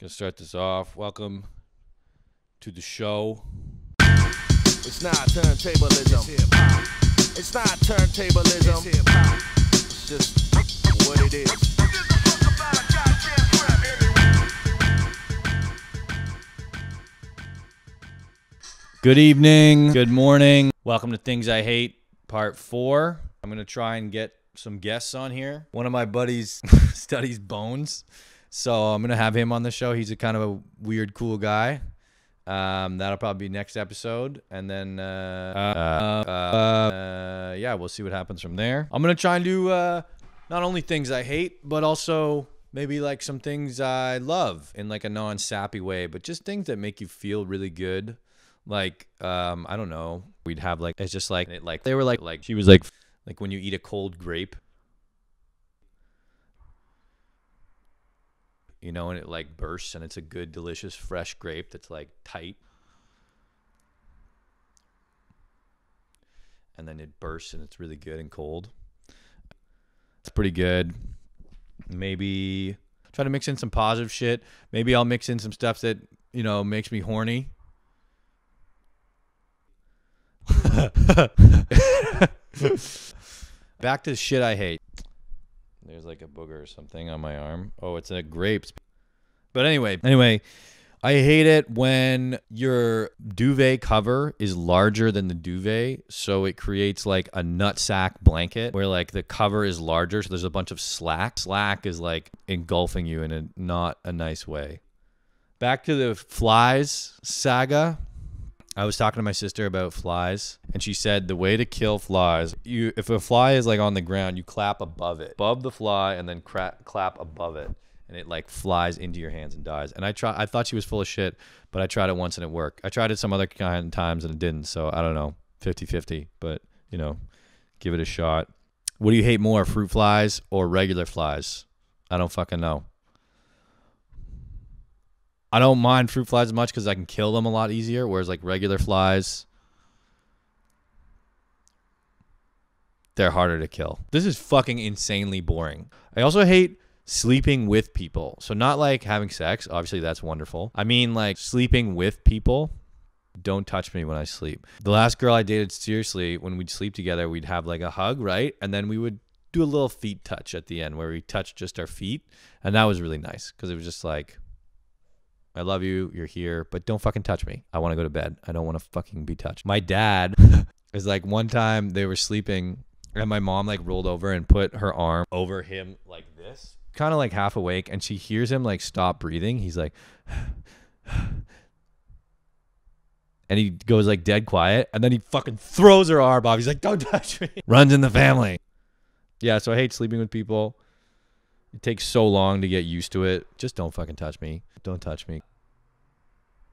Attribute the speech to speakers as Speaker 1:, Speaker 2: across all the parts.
Speaker 1: Gonna start this off. Welcome to the show.
Speaker 2: It's not turntablism. It's not turntablism. It's just what it is.
Speaker 1: Good evening. Good morning. Welcome to Things I Hate, Part 4. I'm gonna try and get some guests on here. One of my buddies studies bones, so I'm gonna have him on the show. He's a kind of a weird, cool guy. Um, that'll probably be next episode, and then uh, uh, uh, uh, yeah, we'll see what happens from there. I'm gonna try and do uh, not only things I hate, but also maybe like some things I love in like a non-sappy way, but just things that make you feel really good. Like um, I don't know, we'd have like it's just like it, like they were like like she was like like when you eat a cold grape. You know, and it like bursts and it's a good, delicious, fresh grape that's like tight. And then it bursts and it's really good and cold. It's pretty good. Maybe try to mix in some positive shit. Maybe I'll mix in some stuff that, you know, makes me horny. Back to shit I hate. There's like a booger or something on my arm. Oh, it's a grapes. But anyway, anyway, I hate it when your duvet cover is larger than the duvet, so it creates like a nutsack blanket where like the cover is larger, so there's a bunch of slack. Slack is like engulfing you in a not a nice way. Back to the flies saga. I was talking to my sister about flies, and she said the way to kill flies, you if a fly is like on the ground, you clap above it, above the fly, and then cra- clap above it, and it like flies into your hands and dies. And I try, I thought she was full of shit, but I tried it once and it worked. I tried it some other kind of times and it didn't. So I don't know, 50-50, but you know, give it a shot. What do you hate more, fruit flies or regular flies? I don't fucking know. I don't mind fruit flies as much because I can kill them a lot easier. Whereas like regular flies, they're harder to kill. This is fucking insanely boring. I also hate sleeping with people. So not like having sex. Obviously that's wonderful. I mean like sleeping with people. Don't touch me when I sleep. The last girl I dated seriously, when we'd sleep together, we'd have like a hug, right? And then we would do a little feet touch at the end where we touched just our feet. And that was really nice because it was just like I love you. You're here, but don't fucking touch me. I want to go to bed. I don't want to fucking be touched. My dad is like one time they were sleeping and my mom like rolled over and put her arm over him like this, kind of like half awake, and she hears him like stop breathing. He's like, and he goes like dead quiet, and then he fucking throws her arm off. He's like, "Don't touch me." Runs in the family. Yeah, so I hate sleeping with people. It takes so long to get used to it. Just don't fucking touch me. Don't touch me.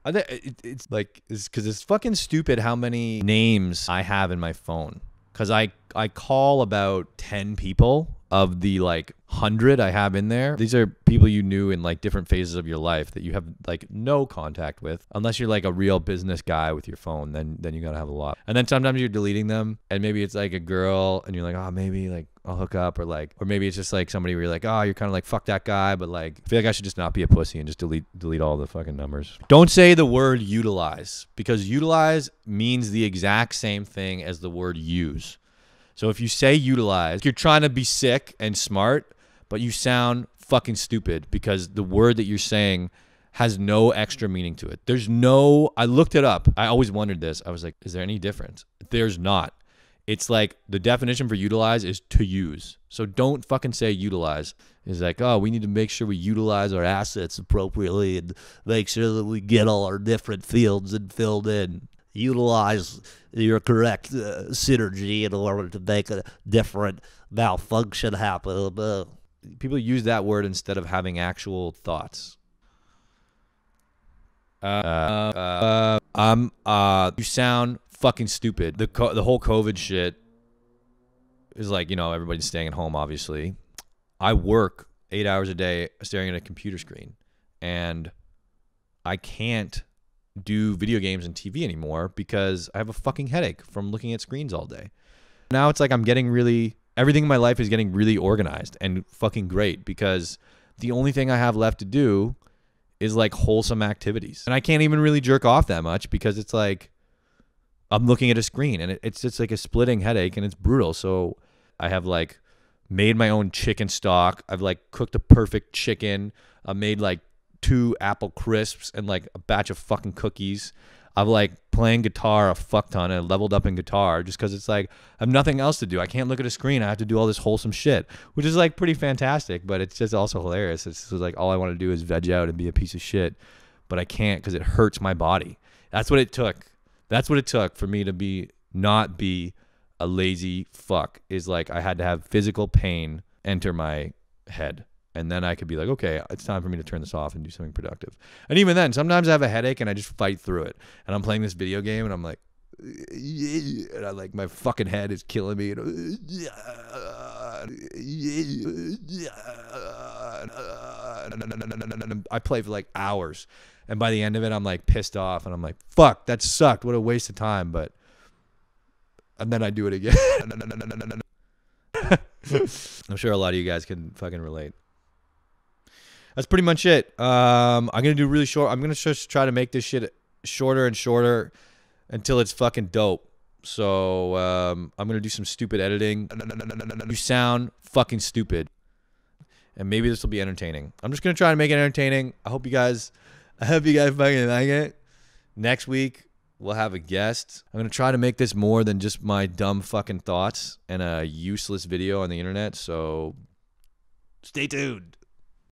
Speaker 1: I think it, it's like it's because it's fucking stupid how many names I have in my phone. Cause I I call about ten people of the like hundred I have in there. These are people you knew in like different phases of your life that you have like no contact with, unless you're like a real business guy with your phone. Then then you gotta have a lot. And then sometimes you're deleting them, and maybe it's like a girl, and you're like, oh, maybe like I'll hook up, or like, or maybe it's just like somebody where you're like, oh, you're kind of like fuck that guy, but like I feel like I should just not be a pussy and just delete delete all the fucking numbers. Don't say the word utilize because utilize means the exact same thing as the word use. So if you say utilize, you're trying to be sick and smart, but you sound fucking stupid because the word that you're saying has no extra meaning to it. There's no I looked it up. I always wondered this. I was like, is there any difference? There's not. It's like the definition for utilize is to use. So don't fucking say utilize. It's like, oh, we need to make sure we utilize our assets appropriately and make sure that we get all our different fields and filled in. Utilize your correct uh, synergy in order to make a different malfunction happen. Uh, People use that word instead of having actual thoughts. Uh, uh, uh, um, uh, you sound fucking stupid. The the whole COVID shit is like you know everybody's staying at home. Obviously, I work eight hours a day staring at a computer screen, and I can't do video games and TV anymore because I have a fucking headache from looking at screens all day. Now it's like I'm getting really everything in my life is getting really organized and fucking great because the only thing I have left to do is like wholesome activities. And I can't even really jerk off that much because it's like I'm looking at a screen and it, it's just like a splitting headache and it's brutal. So I have like made my own chicken stock. I've like cooked a perfect chicken. I made like two apple crisps and like a batch of fucking cookies. I've like playing guitar a fuck ton and leveled up in guitar just because it's like I have nothing else to do. I can't look at a screen. I have to do all this wholesome shit, which is like pretty fantastic, but it's just also hilarious. It's just like all I want to do is veg out and be a piece of shit, but I can't because it hurts my body. That's what it took. That's what it took for me to be not be a lazy fuck. Is like I had to have physical pain enter my head and then I could be like, okay, it's time for me to turn this off and do something productive. And even then, sometimes I have a headache and I just fight through it. And I'm playing this video game and I'm like, and I like my fucking head is killing me. And I play for like hours, and by the end of it, I'm like pissed off, and I'm like, fuck, that sucked. What a waste of time. But and then I do it again. I'm sure a lot of you guys can fucking relate that's pretty much it. Um, I'm gonna do really short. I'm gonna just try to make this shit shorter and shorter until it's fucking dope. So um, I'm gonna do some stupid editing. You sound fucking stupid, and maybe this will be entertaining. I'm just gonna try to make it entertaining. I hope you guys. I hope you guys fucking like it. Next week we'll have a guest. I'm gonna try to make this more than just my dumb fucking thoughts and a useless video on the internet. So stay tuned.